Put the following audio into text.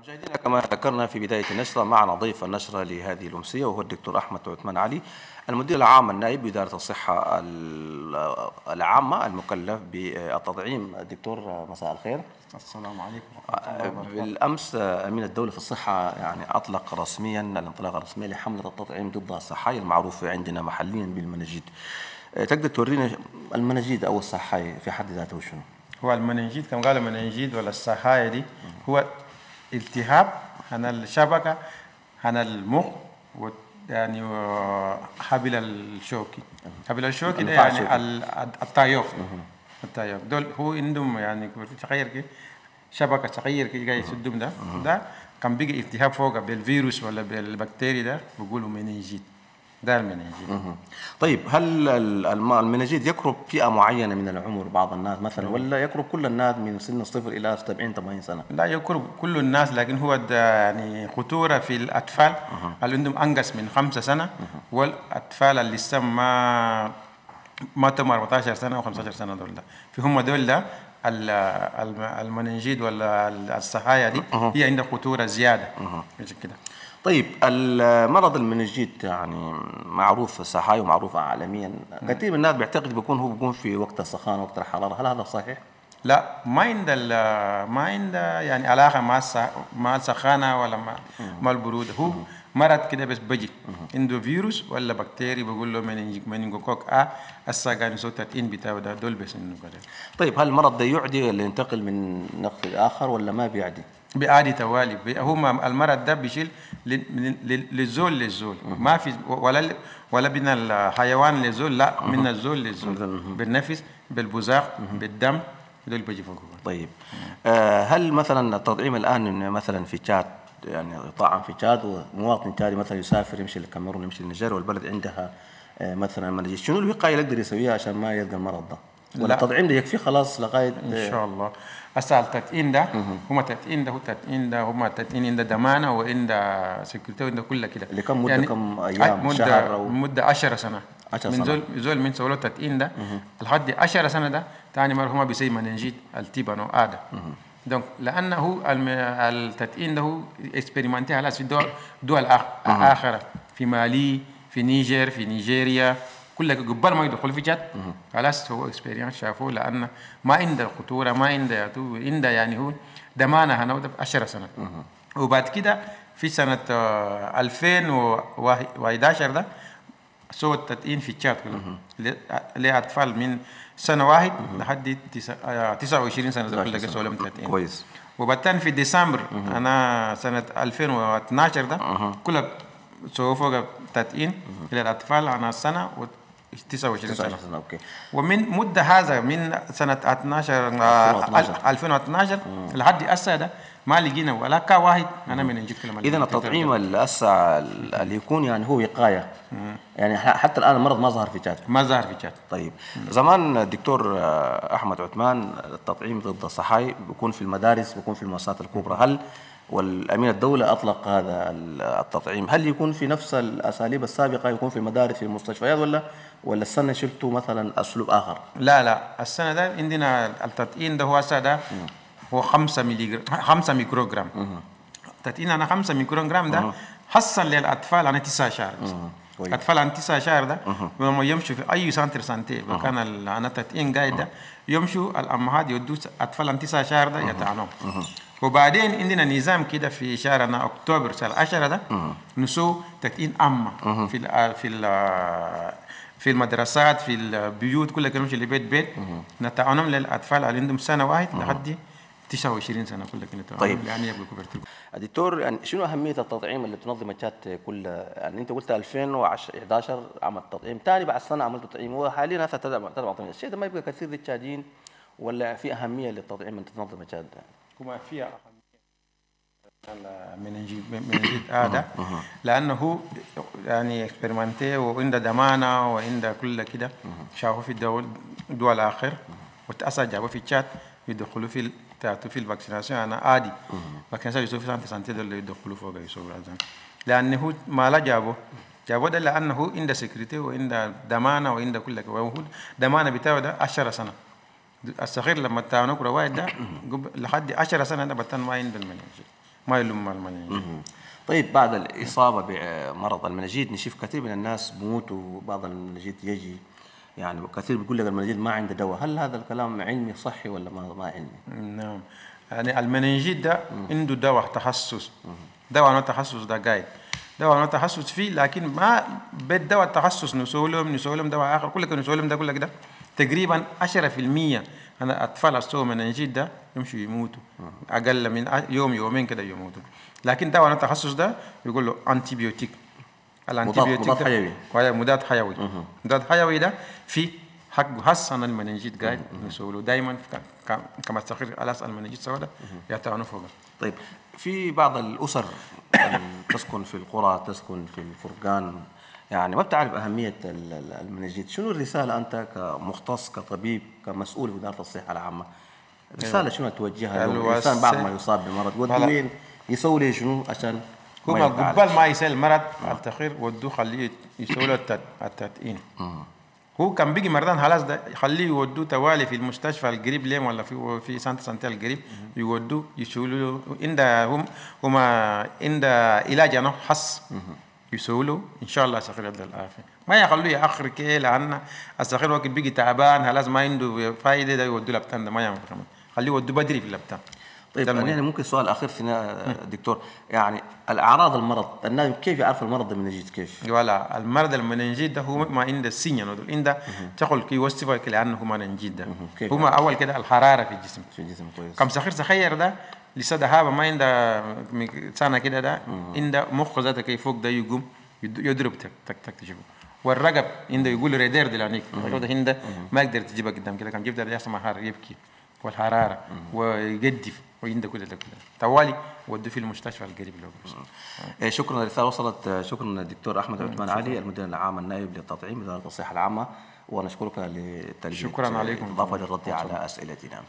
مشاهدينا كما ذكرنا في بداية النشرة معنا ضيف النشرة لهذه الأمسية وهو الدكتور أحمد عثمان علي المدير العام النائب بإدارة الصحة العامة المكلف بالتطعيم الدكتور مساء الخير. السلام عليكم بالأمس أمين الدولة في الصحة يعني أطلق رسميا الانطلاقة الرسمية لحملة التطعيم ضد الصحايا المعروفة عندنا محليا بالمناجيد تقدر تورينا المناجيد أو الصحايا في حد ذاته شنو؟ هو المننجيد كما قالوا المننجيد ولا الصحايا دي هو التهاب عن الشبكة عن المخ و يعني حبل الشوكي. حبل الشوكي ده يعني ال- الطايوف الطايوف دول هو عندهم يعني صغير كده شبكة صغير كده قاعد يسدهم ده. ده كان بيجي التهاب فوق بالفيروس ولا بالبكتيريا ده بيقولوا مننجيد ده المننجيد طيب هل ال- الم- المناجيد يقرب فئة معينة من العمر بعض الناس مثلا ولا يقرب كل الناس من سن الصفر إلى 70 80 سنة؟ لا يقرب كل الناس لكن هو يعني خطورة في الأطفال. اللي عندهم أنقص من خمسة سنة والأطفال اللي لسه ما ما تم 14 سنة أو 15 سنة دول ده. في هم دول ده ال- الم- المننجيد ولا الصحايا دي هي عندها خطورة زيادة. عشان كده. طيب المرض المنجيت يعني معروف صحاي ومعروف عالميا. كثير من الناس بيعتقد بيكون هو بيكون في وقت السخانه وقت الحرارة. هل هذا صحيح؟ لا ما عند ما عند يعني علاقة مع مع السخانة ولا مع مع البرودة. هو مرض كده بس بجي. عنده فيروس ولا بكتيريا بقول له مننج مننجوكوك ا صوت التين بتاعه ده دول بس إنه كده. طيب هل المرض ده يعدي ولا ينتقل من نقل لآخر ولا ما بيعدي؟ بيعادي توالي. بي- هو ما- المرض ده بيشيل للزول للزول. ما في ولا ولا من الحيوان للزول لا من الزول للزول. بالنفس بالبزاق بالدم دول بيجي فوق. طيب. آه هل مثلا التطعيم الآن مثلا في تشاد يعني طعم في تشاد ومواطن تشادي مثلا يسافر يمشي للكاميرون يمشي للنيجر والبلد عندها آه مثلا شنو الوقاية اللي يقدر يسويها عشان ما يلقى المرض ده؟ ولا لا. التطعيم ده يكفي خلاص لغاية إن شاء الله. هسه التدقين ده هم التدقين ده هو التدقين ده هم التدقين عنده ضمانه وعنده سكيورتي وعنده كل كده. لكم مدة كم أيام؟ مدة شهر أو- مدة 10 سنة. 10 من سنة. زول زول من سولو التدقين ده لحد 10 سنة ده ثاني مرة هم بيسي مننجيت التيبانو هذا دونك لأنه التدقين ده هو اكسبيريمنتي على في دول دول أخرى في مالي في نيجر في نيجيريا. كل قبل ما يدخل في جد. خلاص هو اكسبيرينس شافوه لأن ما عنده خطورة ما عنده عنده يعني هو ضمانه هنوده 10 سنة. وبعد كده في سنة آه، 2011 ده سوى التدقين في تشاد كله ل- لاطفال من سنة واحد لحد تسع- آه، 29 سنة ده كله سوى لهم تدقين كويس. وبعدين في ديسمبر أنا سنة 2012 ده كلها سووا فوق تدقين للاطفال عن السنة 29 سنه 19 سنة. أوكي. ومن مدة هذا من سنة 12 آه، 2012. 2012 لحد هسه ده ما لقينا ولا كا واحد. أنا من نجيب كلمة. اذا التطعيم الأسع اللي يكون يعني هو وقاية. يعني حتى الآن المرض ما ظهر في تشاد ما ظهر في جات. طيب. زمان الدكتور آه، أحمد عثمان التطعيم ضد الصحاي بيكون في المدارس بيكون في المؤسسات الكبرى. هل والأمين الدولة أطلق هذا ال- التطعيم. هل يكون في نفس الأساليب السابقة يكون في المدارس في المستشفيات ولا ولا السنة شلتوا مثلا أسلوب آخر؟ لا لا. السنة ده عندنا التطعين ده هو ده هو 5 ملي 5 ميكروغرام. التطعين أنا 5 ميكروغرام ده حصل للأطفال عن 9 شهر. اطفال عن 9 شهر ده لما يمشوا في أي centre santé وكان أنا تطعين قاعد ده يمشوا الأمهات يودوا أطفال عن 9 شهر ده يطعنوا وبعدين عندنا نظام كده في شهرنا أكتوبر شهر 10 ده نسو تدقين عامة في ال في ال في المدرسات في البيوت كلها كانوا نمشي لبيت بيت. نتعاونهم للاطفال اللي عندهم سنة واحد لحد 29 سنة كلها نتعاونهم طيب. يعني يبقوا كوبرتيل دكتور يعني شنو أهمية التطعيم اللي تنظم تشات كل يعني أنت قلت 2011 عملت تطعيم ثاني بعد سنة عملت تطعيم وحاليا هسه تدعم الشيء ده ما يبقى كثير للتشادين ولا في أهمية للتطعيم اللي تنظم تشاد كما فيها المننجيت مننجيت هذا. لأنه هو يعني اكسبيرمنتي وعنده ضمانه وعنده كل كده. شافوا في الدول دول آخر. وتأسى جابوا في تشات يدخلوا في تعطوا في الفاكسيناسيون. أنا عادي. فاكسيناسيون يسوي في سانتي سانتي دول يدخلوا فوق يسوي. لأنه ما لا جابوا. جابوا ده لأنه عنده سكرتي وعنده ضمانه وعنده كل كده. وهو ضمانه بتاعه ده 10 سنة. الصغير لما تعاونوا كل واحد ده لحد 10 سنة ده بطل ما عنده المنهج ما يلوم المناجيد طيب بعد الإصابة بمرض المناجيد نشوف كثير من الناس بيموتوا بعض المناجيد يجي. يعني كثير بيقول لك المناجيد ما عنده دواء. هل هذا الكلام علمي صحي ولا ما ما علمي؟ نعم. يعني المننجيت ده عنده دواء تخصص. دواء نوع تخصص ده قايد. دواء نوع تخصص فيه لكن ما بالدواء التخصص نسولهم نسولهم دواء آخر. كل لك نسولهم ده كل ده. تقريبا 10% أنا أطفال استوى مننجيت ده يمشوا يموتوا. أقل من يوم يومين كده يموتوا. لكن دواء التخصص ده يقول له انتي بيوتيك الانتيبيوتيك مضاد حيوي. مضاد حيوي. مضاد حيوي ده في حق حسن المننجيت قاعد نسولو دائما كما استخير الاس المننجيت سودا يعتبرون فوق طيب في بعض الأسر تسكن في القرى تسكن في الفرقان يعني ما بتعرف أهمية ال méningite شنو الرسالة أنت كمختص كطبيب كمسؤول في وزارة الصحة العامة؟ رسالة شنو توجهها؟ الإنسان بعد ما يصاب بالمرض ودوا وين يسوي لي شنو عشان هو قبل ما يسال المرض التخير ودوه خليه يسوي له التطعين هو كان بيجي مردان خلاص ده يخليه يودوه توالي في المستشفى القريب ليم ولا في في centre santé القريب يودوه يشيلوا له. عند هم هم عند علاج أنا حس يسووا له إن شاء الله سخير يبدا العافية. ما يخلوه يأخر كي لأن السخير وقت بيجي تعبان. خلاص ما عنده فايدة؟ ده يودوه لبتان ده ما يعمل خليه يودوه بدري في اللبتان طيب يعني ممكن سؤال أخير فينا دكتور. يعني الأعراض المرض النايم كيف يعرف المرض المننجيت كيف؟ ولا المرض المننجيت ده هو ما عنده السنين دول عنده تقول كي وصفه لأنه مننجيت ده. هو أول كده الحرارة في الجسم. في الجسم كويس. كم سخير سخير ده لسه ده ما عنده سنة كده ده عنده مخ ذاته كي فوق ده يقوم يضرب تك تك تك تشوفه والرقب عنده يقول ريدير دلانيك ده عنده ما يقدر تجيبها قدام كده كم جيب ده يحصل محار يبكي والحرارة ويقدف وعنده كل ده كله طوالي ودوه في المستشفى القريب له. شكرا الرساله وصلت شكرا الدكتور أحمد عثمان علي المدير العام النائب للتطعيم وزاره الصحة العامة. ونشكرك للتلبيه شكرا عليكم. إضافة للرد على أسئلتنا.